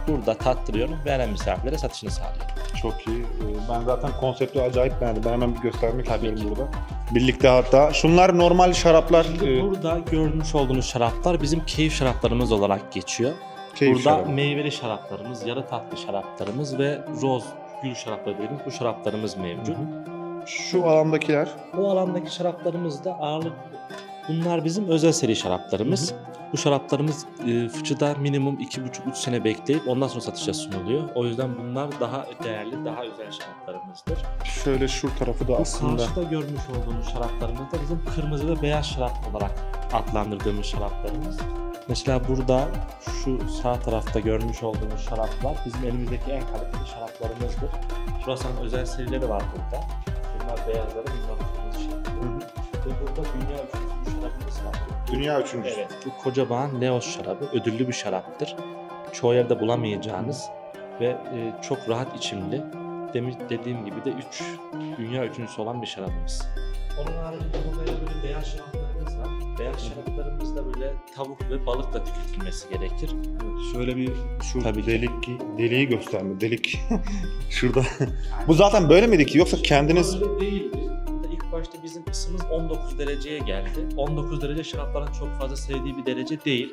Burada tattırıyorum ve gelen misafirlere satışını sağlıyorum. Çok iyi. Ee, Ben zaten konsepti acayip beğendim. Ben hemen bir göstermek Tabii istiyorum ki. burada. Birlikte hatta. Şunlar normal şaraplar. Şimdi Ee, burada görmüş olduğunuz şaraplar bizim keyif şaraplarımız olarak geçiyor. Keyif burada şarabı. meyveli şaraplarımız, yarı tatlı şaraplarımız ve roz gül şarapları dediğimiz bu şaraplarımız mevcut. Şu alandakiler. Bu alandaki şaraplarımız da ağırlıklı. Bunlar bizim özel seri şaraplarımız. Bu şaraplarımız e, fıçıda minimum 2,5-3 sene bekleyip ondan sonra satışa sunuluyor. O yüzden bunlar daha değerli, daha özel şaraplarımızdır. Şöyle şu tarafı da Bu aslında. karşıda görmüş olduğunuz şaraplarımız da bizim kırmızı ve beyaz şarap olarak adlandırdığımız şaraplarımız. Mesela burada şu sağ tarafta görmüş olduğunuz şaraplar bizim elimizdeki en kaliteli şaraplarımızdır. Şurasının özel serileri var burada. Bunlar beyazları, bunlar kırmızı şarapları. Ve burada dünya üçüncü bir şarabımız var. Dünya üçüncüsü. Evet, bu kocaman Leos şarabı ödüllü bir şaraptır. Çoğu yerde bulamayacağınız ve e, çok rahat içimli. Demin dediğim gibi de 3 dünya üçüncüsü olan bir şarabımız. Onun haricinde burada böyle beyaz şaraplarımız var. Beyaz şaraplarımızda böyle tavuk ve balıkla tüketilmesi gerekir. Şöyle bir şu Tabii ki. delik deliği gösterme. Delik şurada. Bu zaten böyle miydi ki yoksa kendiniz Öyle değildi. Başta bizim ısımız 19 dereceye geldi. 19 derece şarapların çok fazla sevdiği bir derece değil.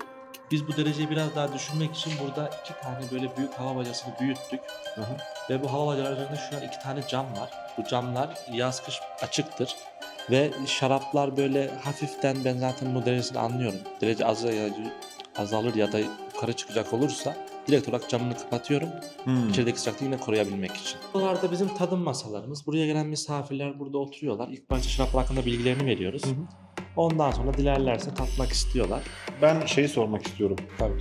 Biz bu dereceyi biraz daha düşürmek için burada iki tane böyle büyük hava bacasını büyüttük. Ve bu hava bacalarında şu an iki tane cam var. Bu camlar yaz kış açıktır. Ve şaraplar böyle hafiften ben zaten bu derecesini anlıyorum. Derece az azalır ya da yukarı çıkacak olursa direkt olarak camını kapatıyorum. Hmm. İçerideki sıcaklığı yine koruyabilmek için. Buralarda bizim tadım masalarımız. Buraya gelen misafirler burada oturuyorlar. İlk başta şaraplar hakkında bilgilerini veriyoruz. Ondan sonra dilerlerse tatmak istiyorlar. ben şeyi sormak istiyorum. Tabii.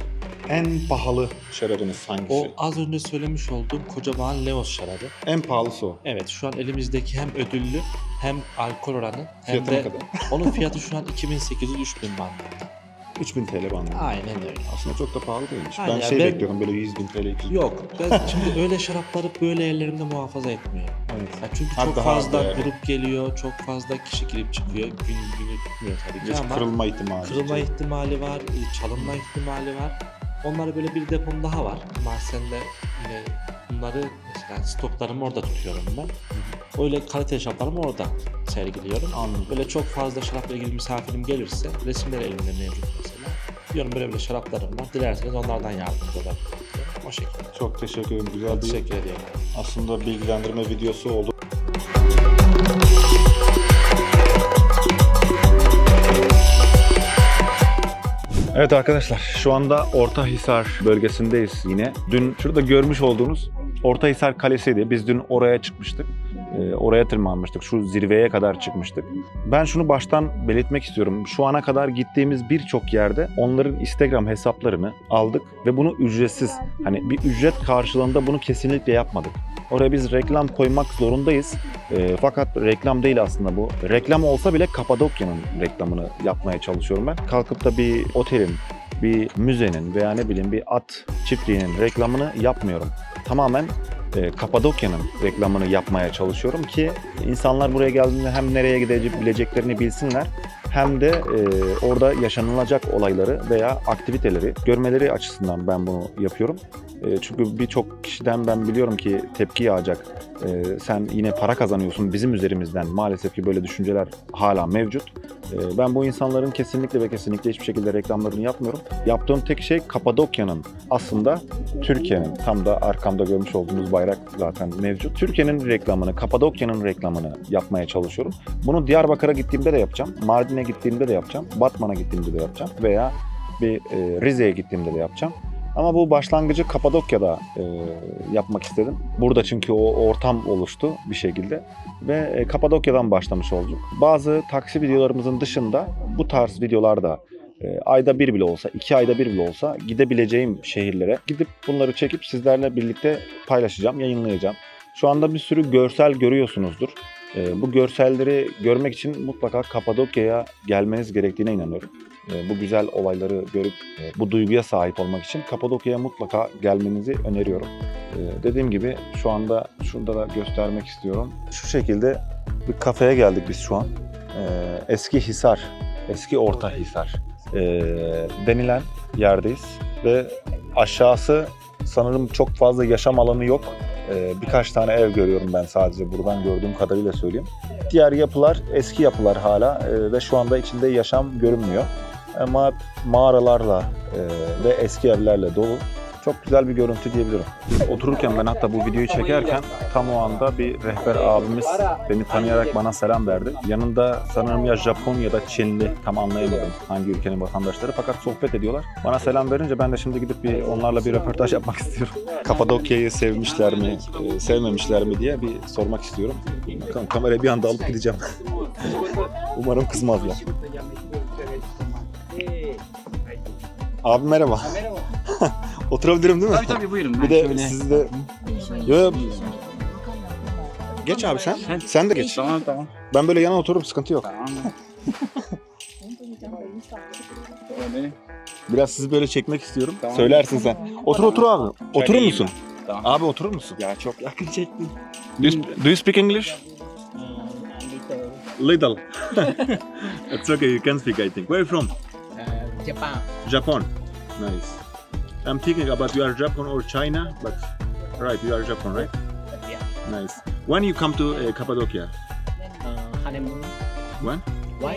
En pahalı şarabınız hangisi? O az önce söylemiş olduğum Kocabağ'ın Leos şarabı. En pahalısı o. Evet şu an elimizdeki hem ödüllü hem alkol oranı hem Fiyatı ne de kadar? onun fiyatı şu an 2800-3000 bandında. 3000 TL bandında. Aynen öyle. Aslında çok da pahalı değilmiş. Aynen, ben şey ben- bekliyordum böyle 100 bin TL. 200 bin. Yok ben şimdi öyle şarapları böyle yerlerimde muhafaza etmiyorum. Evet. Ya çünkü Ha, çok fazla yani. grup geliyor, çok fazla kişi girip çıkıyor. Gün günü tutmuyor tabii ki ama kırılma ihtimali. kırılma ihtimali var, e, çalınma ihtimali var. Onlara böyle bir depom daha var. Mahzende yine bunları mesela stoklarımı orada tutuyorum ben. Öyle kalite şaraplarımı orada sergiliyorum. Anladım. Böyle çok fazla şarapla ilgili misafirim gelirse resimler elimde mevcut mesela. Diyorum böyle böyle şaraplarım var. Dilerseniz onlardan yardımcı olabilirim. O şekilde. Çok teşekkür ederim. Güzel bir Teşekkür ediyorum. aslında bilgilendirme videosu oldu. Evet arkadaşlar şu anda Ortahisar bölgesindeyiz yine. Dün şurada görmüş olduğunuz Ortahisar Kalesi'ydi. Biz dün oraya çıkmıştık. Ee, oraya tırmanmıştık. Şu zirveye kadar çıkmıştık. Ben şunu baştan belirtmek istiyorum. Şu ana kadar gittiğimiz birçok yerde onların Instagram hesaplarını aldık ve bunu ücretsiz hani bir ücret karşılığında bunu kesinlikle yapmadık. Oraya biz reklam koymak zorundayız. Ee, fakat reklam değil aslında bu. Reklam olsa bile Kapadokya'nın reklamını yapmaya çalışıyorum ben. Kalkıp da bir otelin, bir müzenin veya ne bileyim bir at çiftliğinin reklamını yapmıyorum. Tamamen e, Kapadokya'nın reklamını yapmaya çalışıyorum ki insanlar buraya geldiğinde hem nereye gidebileceklerini bilsinler hem de e, orada yaşanılacak olayları veya aktiviteleri görmeleri açısından ben bunu yapıyorum. E, çünkü birçok kişiden ben biliyorum ki tepki yağacak. E, sen yine para kazanıyorsun bizim üzerimizden. Maalesef ki böyle düşünceler hala mevcut. E, ben bu insanların kesinlikle ve kesinlikle hiçbir şekilde reklamlarını yapmıyorum. Yaptığım tek şey Kapadokya'nın aslında Türkiye'nin tam da arkamda görmüş olduğunuz bayrak zaten mevcut. Türkiye'nin reklamını, Kapadokya'nın reklamını yapmaya çalışıyorum. Bunu Diyarbakır'a gittiğimde de yapacağım. Mardin'e gittiğimde de yapacağım. Batman'a gittiğimde de yapacağım. Veya bir e, Rize'ye gittiğimde de yapacağım. Ama bu başlangıcı Kapadokya'da e, yapmak istedim. Burada çünkü o ortam oluştu bir şekilde. Ve e, Kapadokya'dan başlamış olduk. Bazı taksi videolarımızın dışında bu tarz videolarda e, ayda bir bile olsa, iki ayda bir bile olsa gidebileceğim şehirlere gidip bunları çekip sizlerle birlikte paylaşacağım, yayınlayacağım. Şu anda bir sürü görsel görüyorsunuzdur. E, bu görselleri görmek için mutlaka Kapadokya'ya gelmeniz gerektiğine inanıyorum. E, bu güzel olayları görüp e, bu duyguya sahip olmak için Kapadokya'ya mutlaka gelmenizi öneriyorum. E, dediğim gibi şu anda şurada da göstermek istiyorum. Şu şekilde bir kafeye geldik biz şu an. E, eski Hisar, eski Orta Hisar e, denilen yerdeyiz ve aşağısı sanırım çok fazla yaşam alanı yok. E, birkaç tane ev görüyorum ben sadece buradan gördüğüm kadarıyla söyleyeyim. Diğer yapılar eski yapılar hala e, ve şu anda içinde yaşam görünmüyor. Ama mağaralarla e, ve eski evlerle dolu. Çok güzel bir görüntü diyebilirim. Otururken ben hatta bu videoyu çekerken tam o anda bir rehber abimiz beni tanıyarak bana selam verdi. Yanında sanırım ya Japon ya da Çinli tam anlayamadım hangi ülkenin vatandaşları fakat sohbet ediyorlar. Bana selam verince ben de şimdi gidip bir onlarla bir röportaj yapmak istiyorum. Kapadokya'yı sevmişler mi, e, sevmemişler mi diye bir sormak istiyorum. Bakalım kamerayı bir anda alıp gideceğim. Umarım kızmazlar. Abi merhaba. Oturabilirim değil mi? Tabii tabii buyurun. Bir Ben de şöyle- siz de... Yo, yo. Geç abi sen. Sen de geç. Tamam tamam. Ben böyle yana otururum sıkıntı yok. Öyle. Biraz sizi böyle çekmek istiyorum. Tamam. Söylersin sen. Otur otur abi. Oturur musun? Tamam. Abi oturur musun? Ya çok yakın çektin. Do you, do you speak English? Little. It's okay, you can speak, I think. Where are you from? Uh, Japan. Japan. Nice. I'm thinking about you are Japan or China, but right, you are Japan, right? Yeah. Nice. When you come to uh, Cappadocia? Uh, honeymoon. When? Why?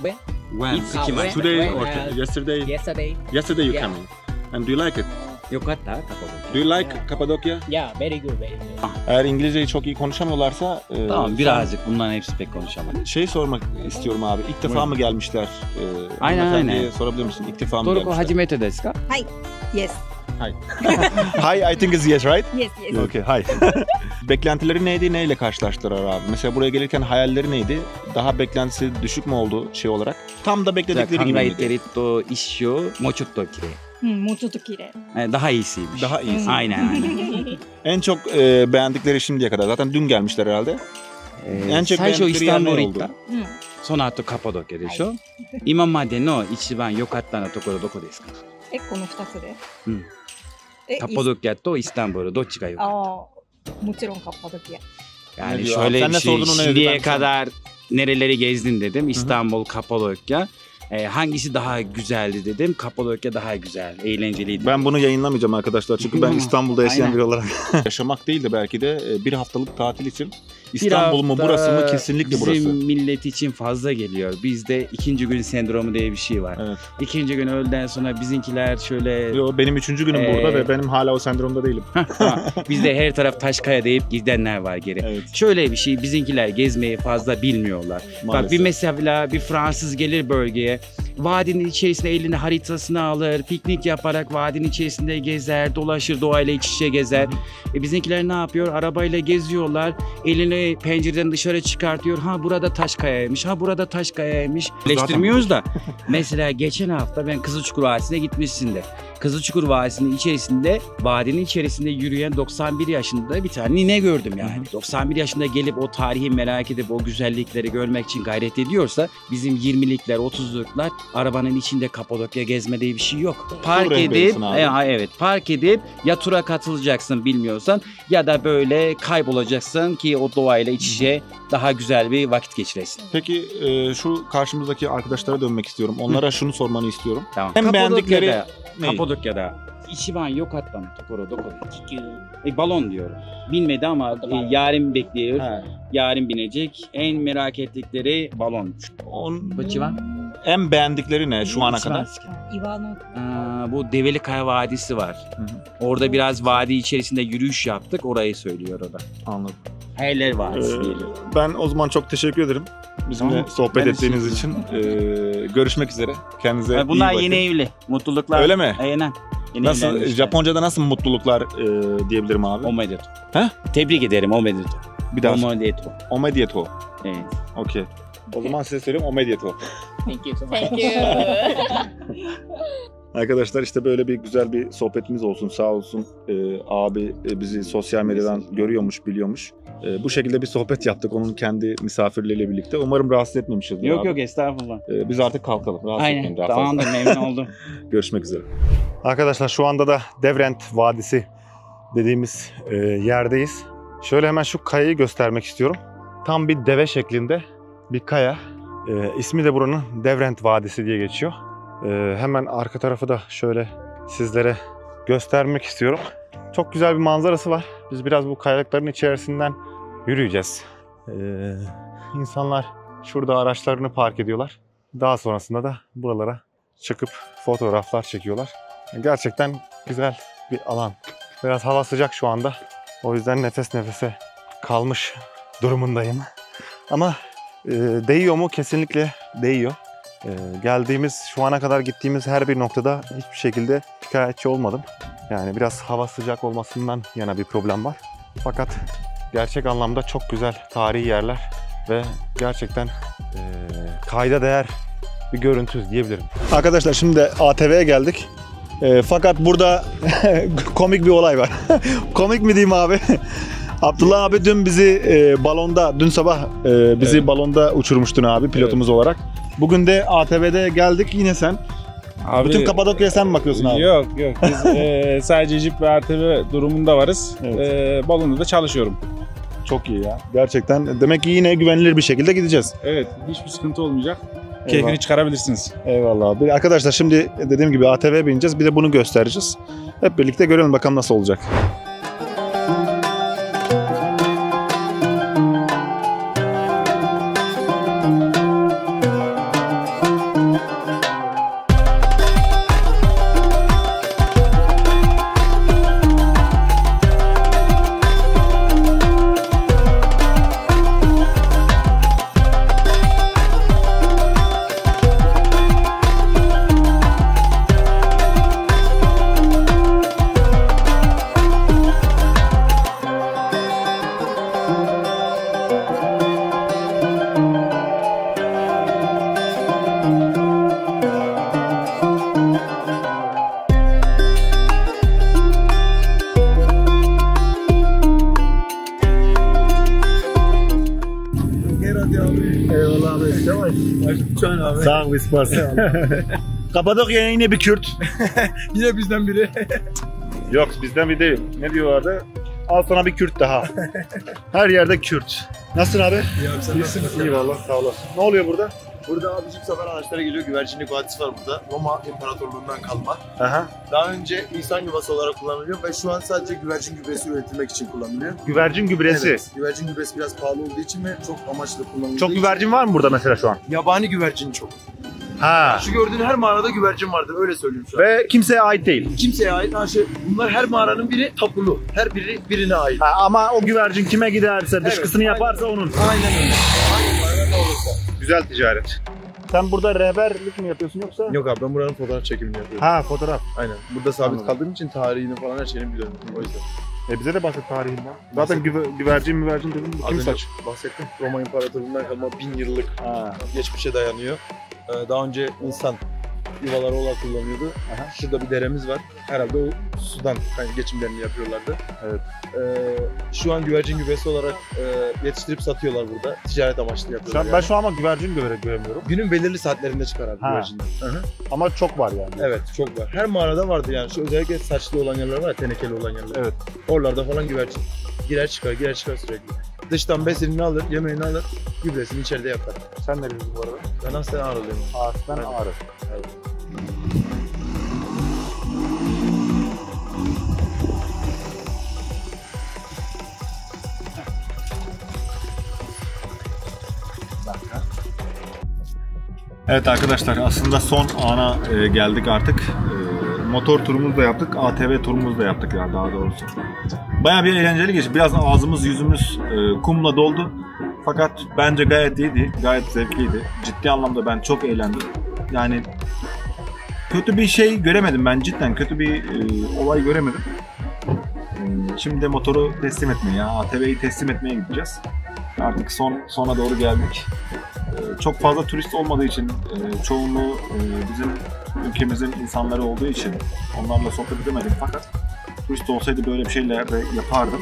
Where? When? It's uh, when? Today when, or uh, yesterday? Yesterday. Yesterday you yeah. coming. And do you like it? Yokata, Cappadocia. Do you like yeah. Cappadocia? Yeah, very good, very good. Ah, eğer İngilizceyi çok iyi konuşamıyorlarsa... E, tamam birazcık bunların hepsi pek konuşamaz. Şey sormak istiyorum abi. İlk defa mı gelmişler? E, aynen aynen. Sorabilir misin? İlk defa mı gelmişler? Toruko hacimete desu ka? Hayır. Yes. Hi. Hi, I think it's yes, right? Yes, yes. Okay, hi. Beklentileri neydi, neyle karşılaştılar abi? Mesela buraya gelirken hayalleri neydi? Daha beklentisi düşük mü oldu şey olarak? Tam da じゃあ bekledikleri 考 gibi え miydi? てると一緒もうちょっと綺麗うん、もうちょっと綺麗。え daha iyisiymiş. Daha iyisi. Aynen aynen. En çok e, beğendikleri şimdiye kadar. Zaten dün gelmişler herhalde. え En ー çok 最初イ beğendikleri ス yer タン ne ブール行っ oldu? たうん。その後カパドキャでしょ今までの一番良かったのところどこですか え、この二つでうんえ、カッパドキャとイスタンブールどっちが良かっああ、もちろんカッパドキア。 Yani Ne diyor şöyle abi? Sen bir ne şey, sordun ona ne dedi? şimdiye Ben sana- kadar nereleri gezdin dedim. İstanbul, Kapadokya. Ee, hangisi daha güzeldi dedim. Kapadokya daha güzel, eğlenceliydi. Ben bunu yayınlamayacağım arkadaşlar. Çünkü ben İstanbul'da yaşayan Aynen. biri olarak. Yaşamak değil de belki de e, bir haftalık tatil için Bir İstanbul mu burası mı? Kesinlikle bizim burası. millet için fazla geliyor. Bizde ikinci gün sendromu diye bir şey var. Evet. İkinci gün öğleden sonra bizimkiler şöyle... Yo, benim üçüncü günüm Ee, burada ve benim hala o sendromda değilim. Bizde her taraf Taşkaya deyip gidenler var geri. Evet. Şöyle bir şey bizimkiler gezmeyi fazla bilmiyorlar. Bak Maalesef. bir mesela bir Fransız gelir bölgeye. Vadinin içerisinde eline haritasını alır. Piknik yaparak vadinin içerisinde gezer, dolaşır, doğayla iç içe gezer. E bizimkiler ne yapıyor? Arabayla geziyorlar. Elini pencereden dışarı çıkartıyor. Ha burada Taşkaya'ymış. Ha burada Taşkaya'ymış. Leştirmiyoruz da. mesela geçen hafta ben Kızılçukur Vadisi'ne gitmişsin de. Kızılçukur Vadisi'nin içerisinde, vadinin içerisinde yürüyen 91 yaşında bir tane nine gördüm yani. 91 yaşında gelip o tarihi merak edip o güzellikleri görmek için gayret ediyorsa bizim 20'likler, 30'luklar arabanın içinde Kapadokya gezme diye bir şey yok. Park edip, rehberisin abi. e, evet park edip ya tura katılacaksın bilmiyorsan ya da böyle kaybolacaksın ki o doğayla iç içe daha güzel bir vakit geçiresin. Peki e, şu karşımızdaki arkadaşlara dönmek istiyorum. Onlara şunu sormanı istiyorum. Tamam. Hem beğendikleri... Kapadokya'da, Neyi? Kapadokya'da ichiban yok attan tokoro doko e, balon diyor. Bilmedi ama e, yarın bekliyor. He. Yarın binecek. En merak ettikleri balon. On... Koçivan. En beğendikleri ne şu ana kadar? Aa, bu Develi Kaya Vadisi var. Orada biraz vadi içerisinde yürüyüş yaptık. Orayı söylüyor o da. Anladım. Hayırlar Vadisi Ee, ben o zaman çok teşekkür ederim. Bizimle Tamam. sohbet Ben ettiğiniz için. Ee, görüşmek üzere. Kendinize Ha, Bunlar iyi bakın. yeni evli. Mutluluklar. Öyle mi? Aynen. Yeni Nasıl evlenmişler. Japonca'da nasıl mutluluklar e, diyebilirim abi? Omedeto. He? Tebrik ederim Omedeto. Bir daha. Omedeto. Omedieto. Evet. Okey. O zaman size söyleyeyim Omedieto. Thank you so much. Thank you. Arkadaşlar işte böyle bir güzel bir sohbetimiz olsun sağ olsun. Ee, abi e, bizi sosyal medyadan görüyormuş, biliyormuş. Ee, bu şekilde bir sohbet yaptık onun kendi misafirleriyle birlikte. Umarım rahatsız etmemişizdir Yok abi. yok estağfurullah. Ee, biz artık kalkalım. Rahatsız Aynen. etmeyin daha fazla. Tamamdır memnun oldum. Görüşmek üzere. Arkadaşlar şu anda da Devrent Vadisi dediğimiz e, yerdeyiz. Şöyle hemen şu kayayı göstermek istiyorum. Tam bir deve şeklinde bir kaya. E, ismi de buranın Devrent Vadisi diye geçiyor. E, hemen arka tarafı da şöyle sizlere göstermek istiyorum. Çok güzel bir manzarası var. Biz biraz bu kayalıkların içerisinden yürüyeceğiz. E, insanlar şurada araçlarını park ediyorlar. Daha sonrasında da buralara çıkıp fotoğraflar çekiyorlar. Gerçekten güzel bir alan. Biraz hava sıcak şu anda. O yüzden nefes nefese kalmış durumundayım. Ama e, değiyor mu? Kesinlikle değiyor. E, geldiğimiz, şu ana kadar gittiğimiz her bir noktada hiçbir şekilde şikayetçi olmadım. Yani biraz hava sıcak olmasından yana bir problem var. Fakat gerçek anlamda çok güzel tarihi yerler ve gerçekten e, kayda değer bir görüntü diyebilirim. Arkadaşlar şimdi ATV'ye geldik. E, fakat burada komik bir olay var. komik mi diyeyim abi? Abdullah abi dün bizi e, balonda, dün sabah e, bizi balonda uçurmuştun abi pilotumuz olarak. Bugün de ATV'de geldik yine sen. Abi- Bütün Kapadokya'ya sen mi bakıyorsun abi? Yok yok biz e, sadece Jeep ve RTV durumunda varız. E, balonda da çalışıyorum. Çok iyi ya. Gerçekten. Demek ki yine güvenilir bir şekilde gideceğiz. Evet, hiçbir sıkıntı olmayacak. Eyvallah. Keyfini çıkarabilirsiniz. Eyvallah. Bir- Arkadaşlar şimdi dediğim gibi ATV bineceğiz. Bir de bunu göstereceğiz. Hep birlikte görelim bakalım nasıl olacak. Abi. Sağ ol İspas. Kapadokya'ya yine bir Kürt. Yine bizden biri. Yok bizden bir değil. Ne diyorlardı? Al sana bir Kürt daha. Her yerde Kürt. Nasılsın abi? İyi abi sen nasılsın? İyi valla sağ olasın. Ne oluyor burada? Burada abicim sefer araçlara geliyor. Güvercinlik vadisi var burada. Roma İmparatorluğundan kalma. Aha. Daha önce insan yuvası olarak kullanılıyor ve şu an sadece güvercin gübresi üretilmek için kullanılıyor. Güvercin gübresi. Evet, güvercin gübresi biraz pahalı olduğu için ve çok amaçlı kullanılıyor. Çok güvercin var mı burada mesela şu an? Yabani güvercin çok. Ha. Şu gördüğün her mağarada güvercin vardır öyle söyleyeyim şu an. Ve kimseye ait değil. Kimseye ait. Ha, şey, bunlar her mağaranın biri tapulu. Her biri birine ait. Ha, ama o güvercin kime giderse, dışkısını Evet, yaparsa onun. Aynen öyle. Hangi olursa. Güzel ticaret. Sen burada rehberlik mi yapıyorsun yoksa? Yok abi ben buranın fotoğraf çekimini yapıyorum. Ha fotoğraf. Aynen. Burada sabit Anladım. kaldığım için tarihini falan her şeyini biliyorum. O yüzden. E bize de bahset tarihinden. Zaten güve- güvercin müvercin dedim. Kim saç? bahsettim. Roma İmparatorluğundan kalma bin yıllık Ha. geçmişe dayanıyor. Ee, daha önce insan yuvaları olarak kullanıyordu. Şurada bir deremiz var. Herhalde o sudan hani geçimlerini yapıyorlardı. Evet. Ee, şu an güvercin gübresi olarak e, yetiştirip satıyorlar burada. Ticaret amaçlı Şu yapıyorlar. an, ben yani. şu an ama güvercin göre göremiyorum. Günün belirli saatlerinde çıkar abi Ha. güvercinler. Ama çok var yani. Evet çok var. Her mağarada vardı yani. Şu özellikle saçlı olan yerler var ya, tenekeli olan yerler. Evet. Oralarda falan güvercin. Girer çıkar, girer çıkar sürekli. Dıştan besinini alır, yemeğini alır, gübresini içeride yapar. Sen nerelisin bu arada? Ben aslen ağrılıyım. Aslen Ağrı. Evet. Evet arkadaşlar aslında son ana e, geldik artık. Motor turumuzu da yaptık, ATV turumuzu da yaptık ya daha doğrusu. Baya bir eğlenceli geçti. Biraz ağzımız yüzümüz e, kumla doldu. Fakat bence gayet iyiydi, gayet zevkliydi. Ciddi anlamda ben çok eğlendim. Yani kötü bir şey göremedim ben cidden kötü bir e, olay göremedim. E, şimdi de motoru teslim etmeye, ATV'yi teslim etmeye gideceğiz. Artık son sona doğru geldik. Ee, çok fazla turist olmadığı için e, çoğunluğu e, bizim ülkemizin insanları olduğu için onlarla sohbet edemedim fakat turist olsaydı böyle bir şeyler de yapardım.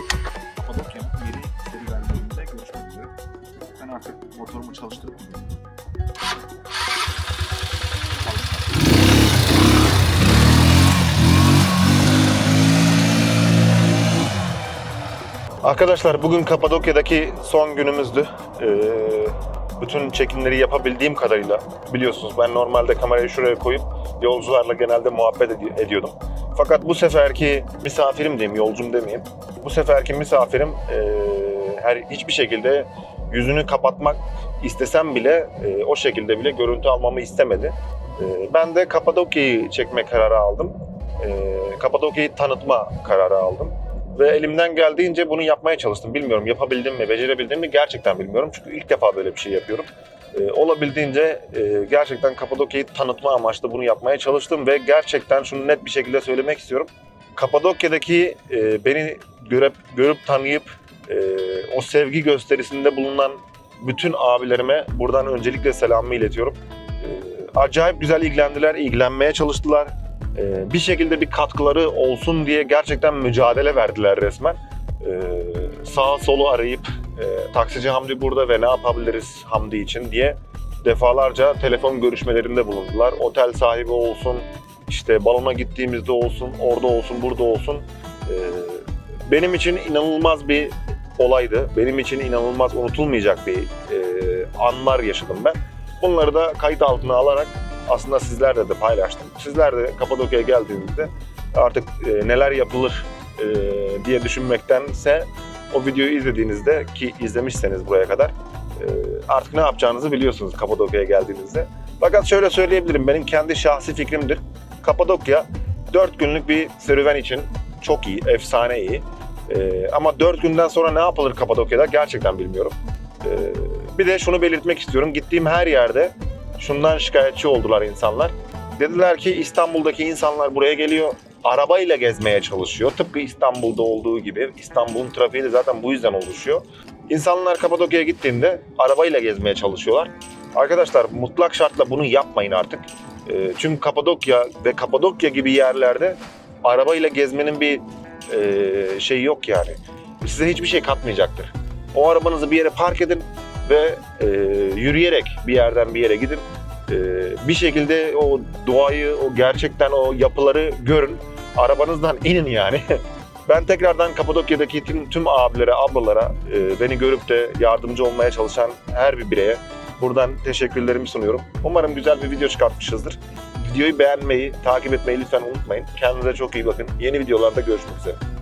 Kapadokya'nın yeni serüvenlerinde görüşmek üzere. Ben artık motorumu çalıştırıp Arkadaşlar bugün Kapadokya'daki son günümüzdü. Ee, bütün çekimleri yapabildiğim kadarıyla biliyorsunuz ben normalde kamerayı şuraya koyup yolcularla genelde muhabbet edi- ediyordum. Fakat bu seferki misafirim diyeyim, yolcum demeyeyim. Bu seferki misafirim ee, her hiçbir şekilde yüzünü kapatmak istesem bile ee, o şekilde bile görüntü almamı istemedi. Ee, ben de Kapadokya'yı çekme kararı aldım. Ee, Kapadokya'yı tanıtma kararı aldım. Ve elimden geldiğince bunu yapmaya çalıştım. Bilmiyorum yapabildim mi, becerebildim mi gerçekten bilmiyorum. Çünkü ilk defa böyle bir şey yapıyorum. Ee, olabildiğince e, gerçekten Kapadokya'yı tanıtma amaçlı bunu yapmaya çalıştım. Ve gerçekten şunu net bir şekilde söylemek istiyorum. Kapadokya'daki e, beni görüp, görüp tanıyıp e, o sevgi gösterisinde bulunan bütün abilerime buradan öncelikle selamımı iletiyorum. E, acayip güzel ilgilendiler, ilgilenmeye çalıştılar. Ee, bir şekilde bir katkıları olsun diye gerçekten mücadele verdiler resmen. Ee, sağa solu arayıp e, taksici Hamdi burada ve ne yapabiliriz Hamdi için diye defalarca telefon görüşmelerinde bulundular. Otel sahibi olsun, işte balona gittiğimizde olsun, orada olsun, burada olsun. Benim için inanılmaz bir olaydı. Benim için inanılmaz unutulmayacak bir e, anlar yaşadım ben. Bunları da kayıt altına alarak aslında sizlerle de paylaştım. Sizler de Kapadokya'ya geldiğinizde artık e, neler yapılır e, diye düşünmektense o videoyu izlediğinizde ki izlemişseniz buraya kadar e, artık ne yapacağınızı biliyorsunuz Kapadokya'ya geldiğinizde. Fakat şöyle söyleyebilirim benim kendi şahsi fikrimdir. Kapadokya 4 günlük bir serüven için çok iyi, efsane iyi. E, ama 4 günden sonra ne yapılır Kapadokya'da gerçekten bilmiyorum. E, bir de şunu belirtmek istiyorum. Gittiğim her yerde şundan şikayetçi oldular insanlar. Dediler ki İstanbul'daki insanlar buraya geliyor, arabayla gezmeye çalışıyor. Tıpkı İstanbul'da olduğu gibi. İstanbul'un trafiği de zaten bu yüzden oluşuyor. İnsanlar Kapadokya'ya gittiğinde arabayla gezmeye çalışıyorlar. Arkadaşlar mutlak şartla bunu yapmayın artık. E, çünkü Kapadokya ve Kapadokya gibi yerlerde arabayla gezmenin bir şeyi yok yani. Size hiçbir şey katmayacaktır. O arabanızı bir yere park edin ve e, yürüyerek bir yerden bir yere gidin. E, bir şekilde o doğayı, o gerçekten o yapıları görün. Arabanızdan inin yani. Ben tekrardan Kapadokya'daki tüm, tüm abilere, ablalara, e, beni görüp de yardımcı olmaya çalışan her bir bireye buradan teşekkürlerimi sunuyorum. Umarım güzel bir video çıkartmışızdır. Videoyu beğenmeyi, takip etmeyi lütfen unutmayın. Kendinize çok iyi bakın. Yeni videolarda görüşmek üzere.